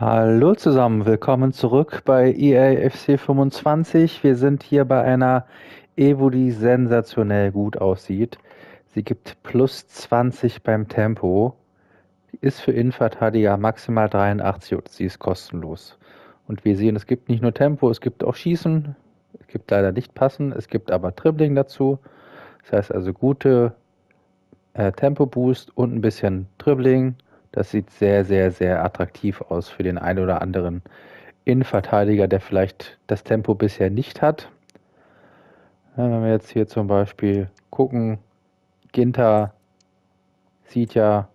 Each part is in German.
Hallo zusammen, willkommen zurück bei EA FC 25. Wir sind hier bei einer Evo, die sensationell gut aussieht. Sie gibt plus 20 beim Tempo. Ist für Innenverteidiger maximal 83 und sie ist kostenlos. Und wir sehen, es gibt nicht nur Tempo, es gibt auch Schießen. Es gibt leider nicht Passen, es gibt aber Dribbling dazu. Das heißt also gute äh, Tempo-Boost und ein bisschen Dribbling das sieht sehr, sehr, sehr attraktiv aus für den einen oder anderen Innenverteidiger, der vielleicht das Tempo bisher nicht hat. Wenn wir jetzt hier zum Beispiel gucken, Ginter sieht ja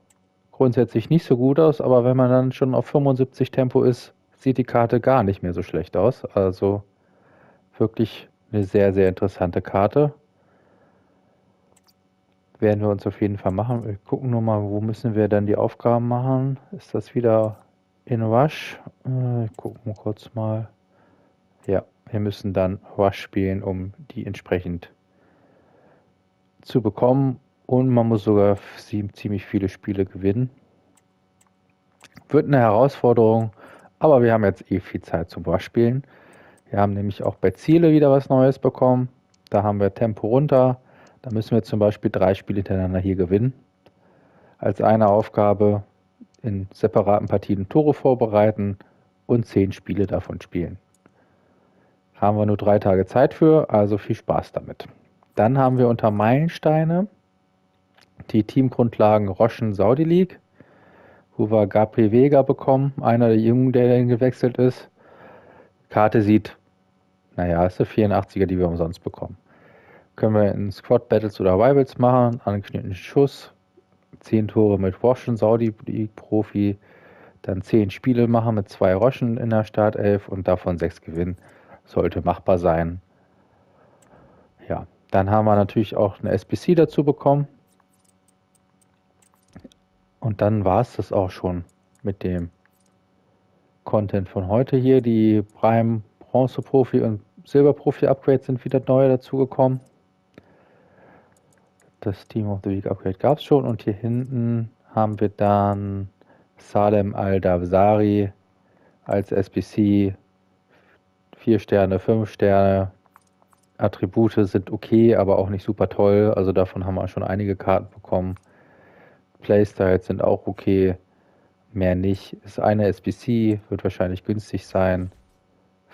grundsätzlich nicht so gut aus, aber wenn man dann schon auf 75 Tempo ist, sieht die Karte gar nicht mehr so schlecht aus. Also wirklich eine sehr, sehr interessante Karte werden wir uns auf jeden Fall machen. Wir gucken nur mal, wo müssen wir dann die Aufgaben machen. Ist das wieder in Rush? Äh, gucken wir kurz mal. Ja, wir müssen dann Rush spielen, um die entsprechend zu bekommen. Und man muss sogar ziemlich viele Spiele gewinnen. Wird eine Herausforderung, aber wir haben jetzt eh viel Zeit zum Rush spielen. Wir haben nämlich auch bei Ziele wieder was Neues bekommen. Da haben wir Tempo runter da müssen wir zum Beispiel drei Spiele hintereinander hier gewinnen. Als eine Aufgabe in separaten Partien Tore vorbereiten und zehn Spiele davon spielen. Haben wir nur drei Tage Zeit für, also viel Spaß damit. Dann haben wir unter Meilensteine die Teamgrundlagen Roschen Saudi League, wo wir Gabriel Vega bekommen, einer der Jungen, der gewechselt ist. Karte sieht, naja, ist eine 84er, die wir umsonst bekommen. Können wir in Squad Battles oder Rivals machen, angeknüpften Schuss, 10 Tore mit Roschen, Saudi Profi, dann 10 Spiele machen mit zwei Roschen in der Startelf und davon 6 gewinnen. Sollte machbar sein. Ja, dann haben wir natürlich auch eine SBC dazu bekommen. Und dann war es das auch schon mit dem Content von heute hier. Die Prime Bronze Profi und Silber Profi Upgrades sind wieder neu dazugekommen. Das Team of the Week Upgrade gab es schon und hier hinten haben wir dann Salem Al-Davsari als SBC 4 Sterne, 5 Sterne. Attribute sind okay, aber auch nicht super toll. Also davon haben wir schon einige Karten bekommen. Playstyles sind auch okay, mehr nicht. Ist eine SBC, wird wahrscheinlich günstig sein.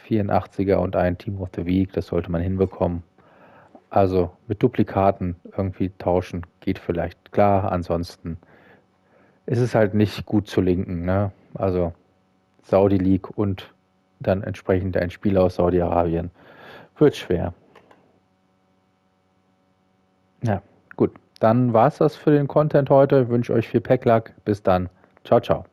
84er und ein Team of the Week, das sollte man hinbekommen. Also mit Duplikaten irgendwie tauschen geht vielleicht klar. Ansonsten ist es halt nicht gut zu linken. Ne? Also Saudi League und dann entsprechend ein Spieler aus Saudi-Arabien wird schwer. Ja, gut. Dann war es das für den Content heute. Ich wünsche euch viel Packlack. Bis dann. Ciao, ciao.